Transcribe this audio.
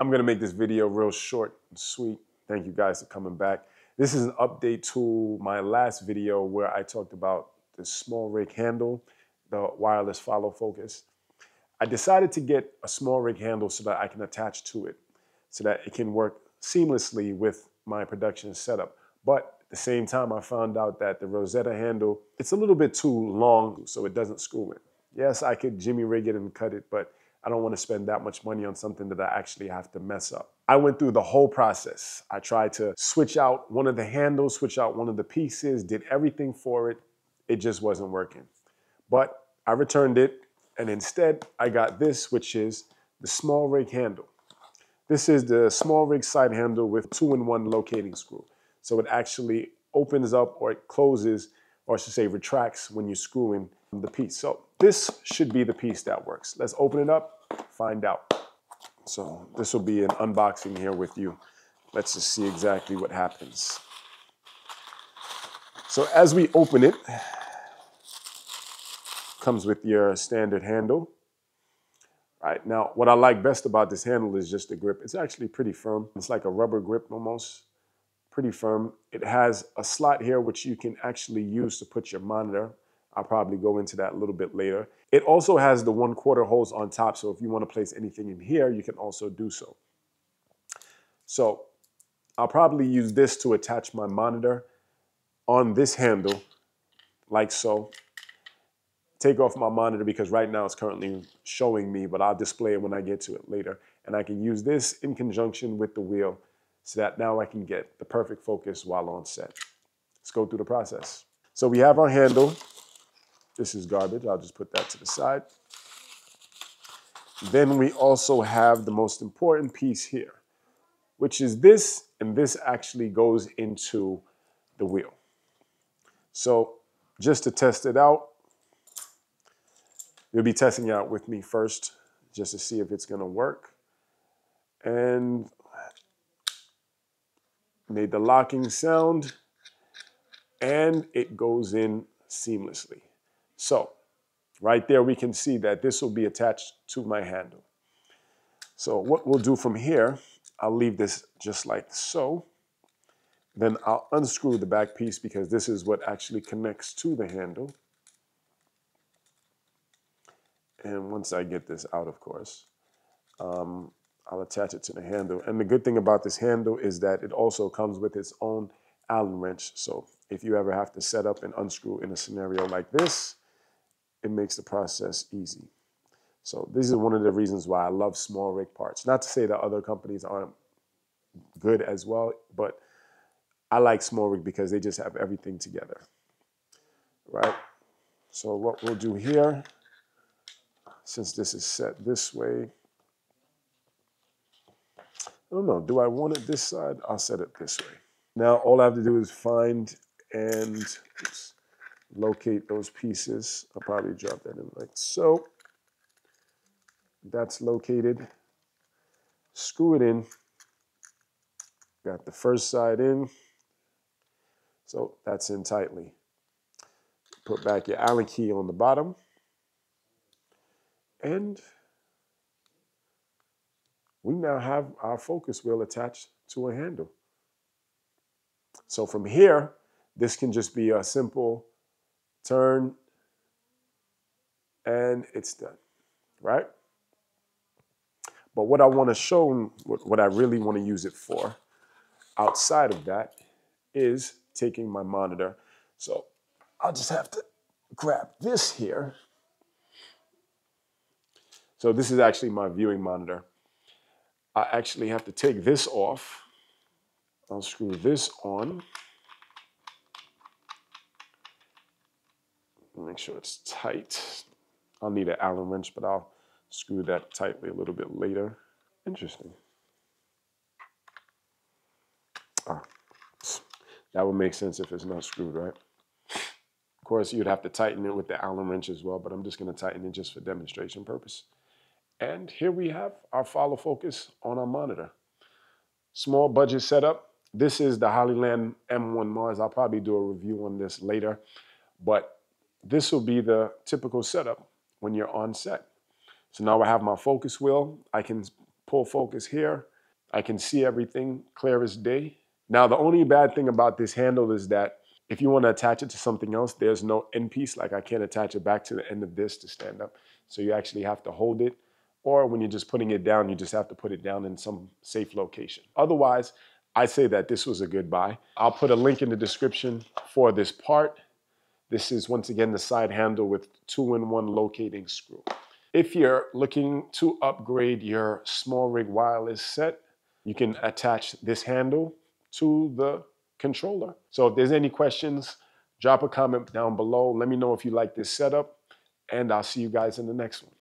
I'm gonna make this video real short and sweet. Thank you guys for coming back. This is an update to my last video where I talked about the small rig handle, the wireless follow focus. I decided to get a small rig handle so that I can attach to it, so that it can work seamlessly with my production setup. But at the same time, I found out that the Rosetta handle, it's a little bit too long, so it doesn't screw in. Yes, I could jimmy rig it and cut it, but I don't want to spend that much money on something that I actually have to mess up. I went through the whole process. I tried to switch out one of the handles, switch out one of the pieces, did everything for it. It just wasn't working. But I returned it, and instead I got this, which is the small rig handle. This is the small rig side handle with two-in-one locating screw. So it actually opens up or it closes, or I should say retracts when you screw in the piece. So this should be the piece that works. Let's open it up, find out. So this will be an unboxing here with you. Let's just see exactly what happens. So as we open it, comes with your standard handle. Right now, what I like best about this handle is just the grip. It's actually pretty firm. It's like a rubber grip almost, pretty firm. It has a slot here which you can actually use to put your monitor I'll probably go into that a little bit later. It also has the one quarter holes on top, so if you want to place anything in here, you can also do so. So I'll probably use this to attach my monitor on this handle, like so. Take off my monitor because right now it's currently showing me, but I'll display it when I get to it later. And I can use this in conjunction with the wheel so that now I can get the perfect focus while on set. Let's go through the process. So we have our handle. This is garbage. I'll just put that to the side. Then we also have the most important piece here, which is this, and this actually goes into the wheel. So just to test it out, you'll be testing it out with me first, just to see if it's gonna work. And made the locking sound, and it goes in seamlessly. So right there, we can see that this will be attached to my handle. So what we'll do from here, I'll leave this just like so. Then I'll unscrew the back piece because this is what actually connects to the handle. And once I get this out, of course, um, I'll attach it to the handle. And the good thing about this handle is that it also comes with its own Allen wrench. So if you ever have to set up and unscrew in a scenario like this, it makes the process easy. So this is one of the reasons why I love SmallRig parts. Not to say that other companies aren't good as well, but I like SmallRig because they just have everything together, right? So what we'll do here, since this is set this way, I don't know, do I want it this side? I'll set it this way. Now all I have to do is find and oops, locate those pieces. I'll probably drop that in like so. That's located. Screw it in. Got the first side in. So that's in tightly. Put back your Allen key on the bottom. And we now have our focus wheel attached to a handle. So from here, this can just be a simple turn, and it's done, right? But what I want to show, what I really want to use it for, outside of that, is taking my monitor. So I'll just have to grab this here. So this is actually my viewing monitor. I actually have to take this off. I'll screw this on. Make sure it's tight. I'll need an Allen wrench, but I'll screw that tightly a little bit later. Interesting. Ah, that would make sense if it's not screwed, right? Of course, you'd have to tighten it with the Allen wrench as well, but I'm just gonna tighten it just for demonstration purpose. And here we have our follow focus on our monitor. Small budget setup. This is the Hollyland M1 Mars. I'll probably do a review on this later, but this will be the typical setup when you're on set. So now I have my focus wheel. I can pull focus here. I can see everything clear as day. Now, the only bad thing about this handle is that if you want to attach it to something else, there's no end piece. Like I can't attach it back to the end of this to stand up. So you actually have to hold it. Or when you're just putting it down, you just have to put it down in some safe location. Otherwise, I say that this was a good buy. I'll put a link in the description for this part. This is once again the side handle with two-in-one locating screw. If you're looking to upgrade your small rig wireless set, you can attach this handle to the controller. So if there's any questions, drop a comment down below. Let me know if you like this setup, and I'll see you guys in the next one.